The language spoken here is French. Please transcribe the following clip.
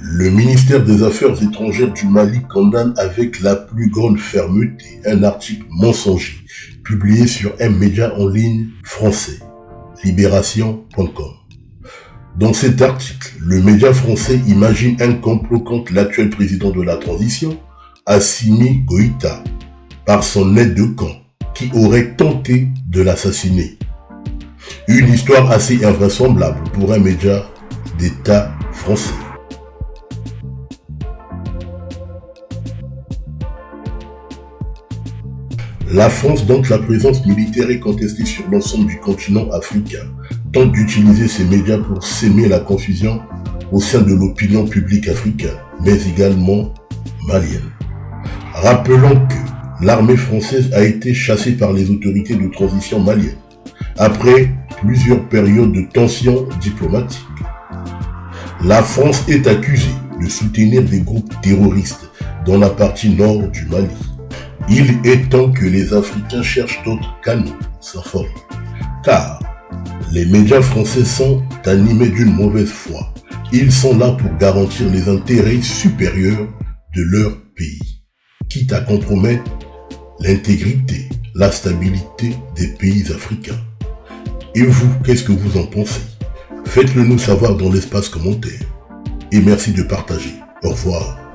Le ministère des Affaires étrangères du Mali condamne avec la plus grande fermeté un article mensonger publié sur un média en ligne français, libération.com. Dans cet article, le média français imagine un complot contre l'actuel président de la transition, Assimi Goïta, par son aide de camp, qui aurait tenté de l'assassiner. Une histoire assez invraisemblable pour un média d'État français. La France, dont la présence militaire est contestée sur l'ensemble du continent africain, tente d'utiliser ces médias pour s'aimer la confusion au sein de l'opinion publique africaine, mais également malienne. Rappelons que l'armée française a été chassée par les autorités de transition malienne, après plusieurs périodes de tensions diplomatiques. La France est accusée de soutenir des groupes terroristes dans la partie nord du Mali. Il est temps que les Africains cherchent d'autres canaux s'informer. Car les médias français sont animés d'une mauvaise foi. Ils sont là pour garantir les intérêts supérieurs de leur pays, quitte à compromettre l'intégrité, la stabilité des pays africains. Et vous, qu'est-ce que vous en pensez? Faites-le nous savoir dans l'espace commentaire. Et merci de partager. Au revoir.